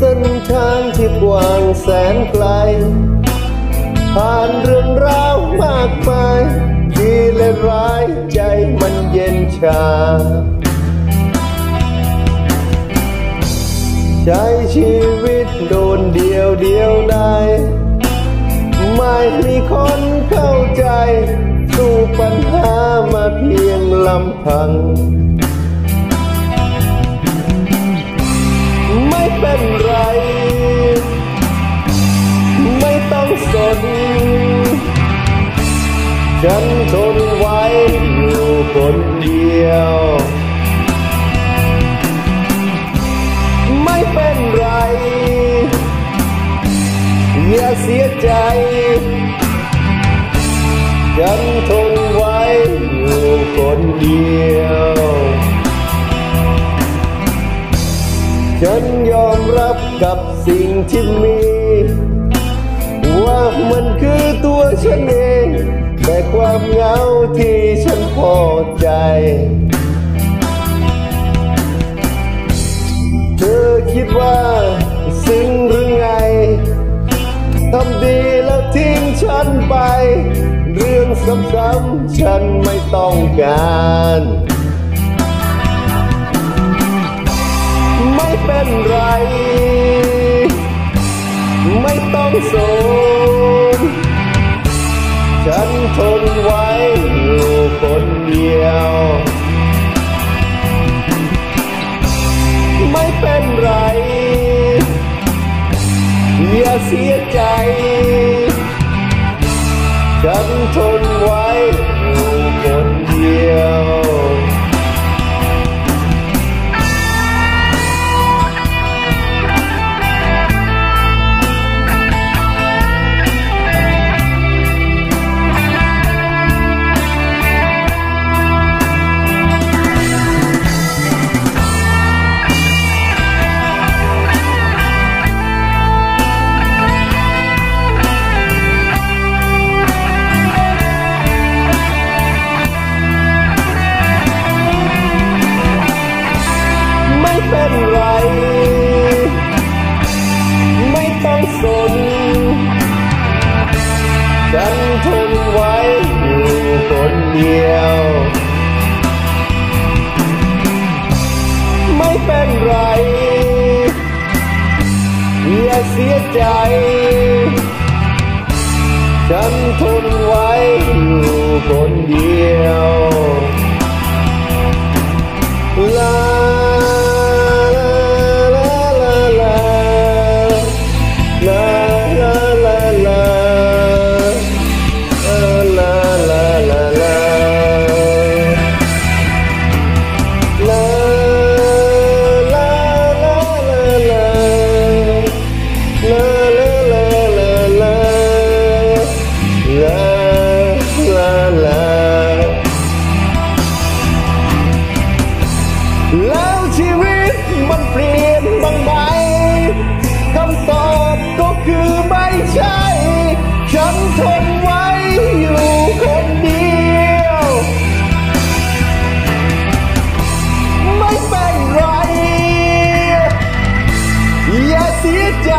เส้นทางที่กว้างแสนไกล ผ่านเรื่องราวมากมายดีและร้ายใจมันเย็นชา ใช้ชีวิตโดนเดียวเดียวได้ไม่มีคนเข้าใจ สู้ปัญหามาเพียงลำพัง สน ฉันทนไว้อยู่คนเดียว ไม่เป็นไร อย่าเสียใจ ฉันทนไว้อยู่คนเดียว ฉันยอมรับกับสิ่งที่มี ฉันเองแต่ความเหงาที่ฉันพอใจเธอคิดว่าซึ้งหรือไงทำดีแล้วทิ้งฉันไป เรื่องซ้ำๆฉันไม่ต้องการไม่เป็นไร ไม่ต้องสน ฉันทนไว้อยู่คนเดียว ไม่เป็นไร อย่าเสียใจ ฉันทนไว้ ฉันทนไว้อยู่คนเดียว ไม่เป็นไรอย่าเสียใจ ฉันทนไว้อยู่คนเดียว มันเปลี่ยนบ้างไหมคำตอบก็คือไม่ใช่ ฉันทนไว้อยู่คนเดียว ไม่เป็นไร อย่าเสียใจ